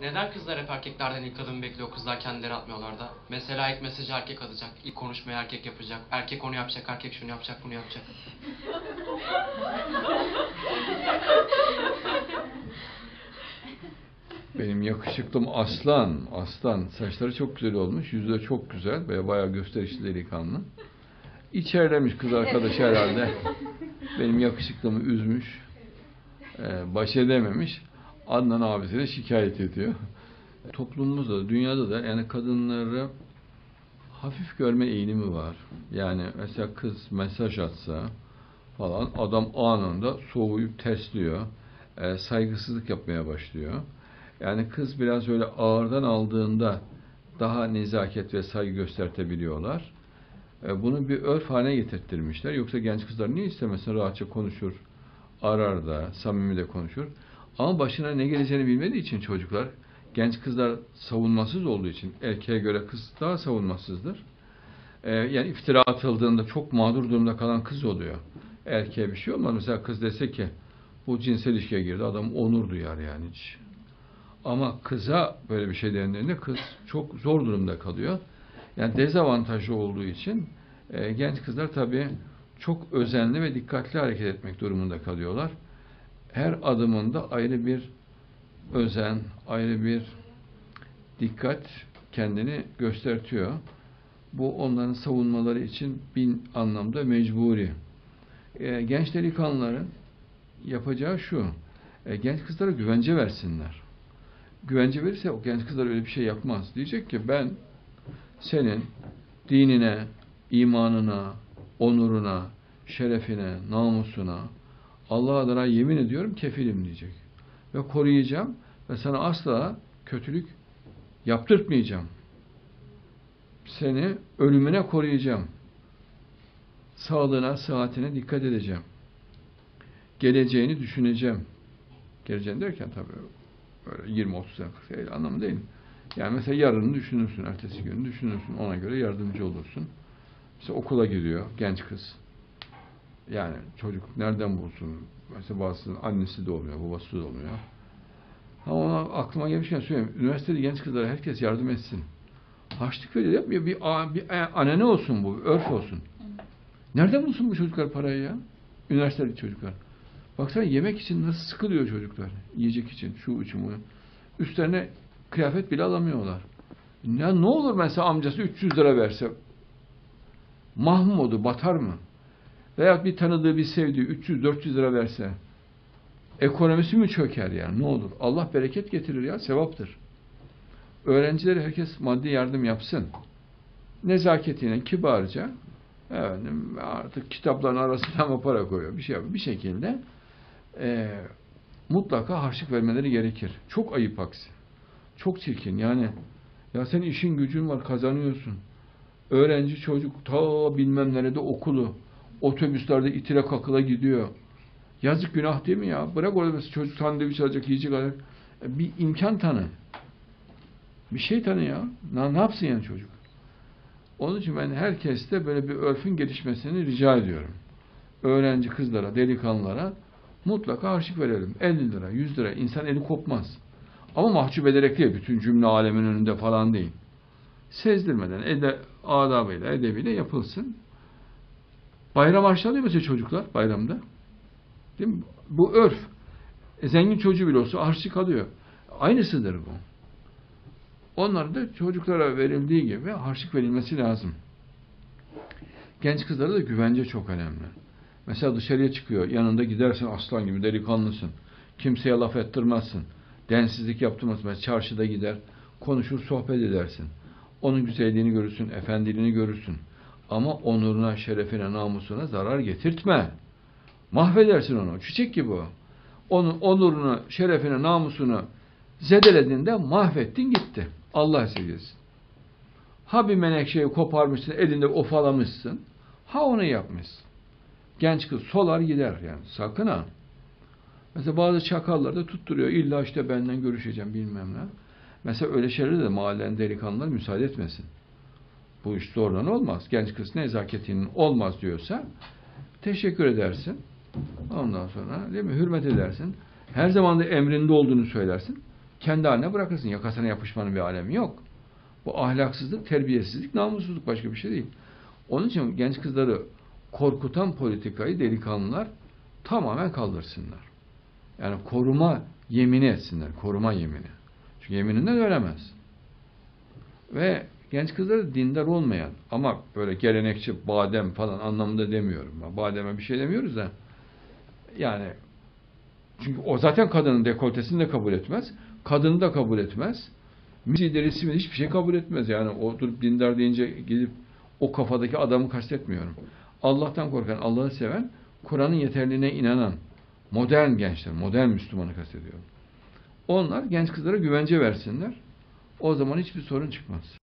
Neden kızlar hep erkeklerden ilk adım bekliyor, kızlar kendileri atmıyorlar da? Mesela ilk mesajı erkek atacak, ilk konuşmayı erkek yapacak, erkek onu yapacak, erkek şunu yapacak, bunu yapacak. Benim yakışıklım aslan, aslan. Saçları çok güzel olmuş, yüzü de çok güzel. Böyle bayağı gösterişli delikanlı. İçerlemiş kız arkadaş herhalde. Benim yakışıklımı üzmüş. Ee, baş edememiş. Adnan abisi de şikayet ediyor. Toplumumuzda, da, dünyada da yani kadınları hafif görme eğilimi var. Yani mesela kız mesaj atsa falan adam anında soğuyup tersliyor. Ee, saygısızlık yapmaya başlıyor. Yani kız biraz öyle ağırdan aldığında daha nezaket ve saygı göstertebiliyorlar. E, Bunu bir örf haline getirttirmişler. Yoksa genç kızlar niye istemesin rahatça konuşur, arar da, samimi de konuşur. Ama başına ne geleceğini bilmediği için çocuklar, genç kızlar savunmasız olduğu için, erkeğe göre kız daha savunmasızdır. E, Yani iftira atıldığında çok mağdur durumda kalan kız oluyor. Erkeğe bir şey olmaz. Mesela kız dese ki, bu cinsel ilişkiye girdi, adam onur duyar yani hiç. Ama kıza böyle bir şey dendiğinde kız çok zor durumda kalıyor. Yani dezavantajlı olduğu için e, genç kızlar tabii çok özenli ve dikkatli hareket etmek durumunda kalıyorlar. Her adımında ayrı bir özen, ayrı bir dikkat kendini göstertiyor. Bu onların savunmaları için bin anlamda mecburi. E, genç delikanlıların yapacağı şu, e, genç kızlara güvence versinler güvence verirse o genç kızlar öyle bir şey yapmaz. Diyecek ki ben senin dinine, imanına, onuruna, şerefine, namusuna Allah adına yemin ediyorum kefilim diyecek. Ve koruyacağım ve sana asla kötülük yaptırtmayacağım. Seni ölümüne koruyacağım. Sağlığına, sıhhatine dikkat edeceğim. Geleceğini düşüneceğim. Geleceğini derken tabii böyle 20-30 sene 40 sene anlamı değil. Yani mesela yarını düşünürsün, ertesi günü düşünürsün, ona göre yardımcı olursun. Mesela okula gidiyor genç kız. Yani çocuk nereden bulsun? Mesela bazısının annesi de olmuyor, babası da olmuyor. Ha ona aklıma gelmişken söyleyeyim. Üniversitede genç kızlara herkes yardım etsin. Harçlık veriyor yapmıyor. Bir, bir, anne olsun bu, örf olsun. Nereden bulsun bu çocuklar parayı ya? Üniversiteli çocuklar. Baksana yemek için nasıl sıkılıyor çocuklar. Yiyecek için, şu için bunu. Üstlerine kıyafet bile alamıyorlar. Ya ne olur mesela amcası 300 lira verse mahmudu batar mı? Veya bir tanıdığı, bir sevdiği 300-400 lira verse ekonomisi mi çöker yani? Ne olur? Allah bereket getirir ya, sevaptır. Öğrencilere herkes maddi yardım yapsın. Nezaketiyle, kibarca efendim, artık kitapların arasına mı para koyuyor? Bir şey yapıyor. Bir şekilde e, mutlaka harçlık vermeleri gerekir. Çok ayıp aksi. Çok çirkin. Yani ya senin işin gücün var, kazanıyorsun. Öğrenci çocuk ta bilmem nerede okulu, otobüslerde itire kakıla gidiyor. Yazık günah değil mi ya? Bırak orada mesela çocuk sandviç alacak, yiyecek alacak. E, bir imkan tanı. Bir şey tanı ya. Ne, ne yapsın yani çocuk? Onun için ben herkeste böyle bir örfün gelişmesini rica ediyorum. Öğrenci kızlara, delikanlılara mutlaka harçlık verelim. 50 lira, 100 lira. İnsan eli kopmaz. Ama mahcup ederek değil. Bütün cümle alemin önünde falan değil. Sezdirmeden, ede, adabıyla, edebiyle yapılsın. Bayram harçlı alıyor mesela çocuklar bayramda. Değil mi? Bu örf. E, zengin çocuğu bile olsa harçlık alıyor. Aynısıdır bu. Onlar da çocuklara verildiği gibi harçlık verilmesi lazım. Genç kızlara da güvence çok önemli. Mesela dışarıya çıkıyor, yanında gidersin aslan gibi delikanlısın. Kimseye laf ettirmezsin. Densizlik yaptırmazsın. Mesela çarşıda gider, konuşur, sohbet edersin. Onun güzelliğini görürsün, efendiliğini görürsün. Ama onuruna, şerefine, namusuna zarar getirtme. Mahvedersin onu. Çiçek gibi o. Onun onurunu, şerefine, namusunu zedelediğinde mahvettin gitti. Allah sevgisi. Ha bir menekşeyi koparmışsın, elinde ofalamışsın. Ha onu yapmışsın. Genç kız solar gider yani. Sakın ha. Mesela bazı çakallar da tutturuyor. İlla işte benden görüşeceğim bilmem ne. Mesela öyle şeylere de mahallenin delikanlılar müsaade etmesin. Bu iş doğrudan olmaz. Genç kız nezaketinin olmaz diyorsa teşekkür edersin. Ondan sonra değil mi? Hürmet edersin. Her zaman da emrinde olduğunu söylersin. kendi haline bırakırsın. Yakasına yapışmanın bir alemi yok. Bu ahlaksızlık, terbiyesizlik, namussuzluk başka bir şey değil. Onun için genç kızları korkutan politikayı delikanlılar tamamen kaldırsınlar. Yani koruma yemini etsinler. Koruma yemini. Çünkü yemininden ölemez. Ve genç kızları dindar olmayan ama böyle gelenekçi badem falan anlamında demiyorum. Bademe bir şey demiyoruz da yani çünkü o zaten kadının dekoltesini de kabul etmez. Kadını da kabul etmez. Müziği, resmi hiçbir şey kabul etmez. Yani o durup dindar deyince gidip o kafadaki adamı kastetmiyorum. Allah'tan korkan, Allah'ı seven, Kur'an'ın yeterliğine inanan, modern gençler, modern Müslümanı kastediyorum. Onlar genç kızlara güvence versinler. O zaman hiçbir sorun çıkmaz.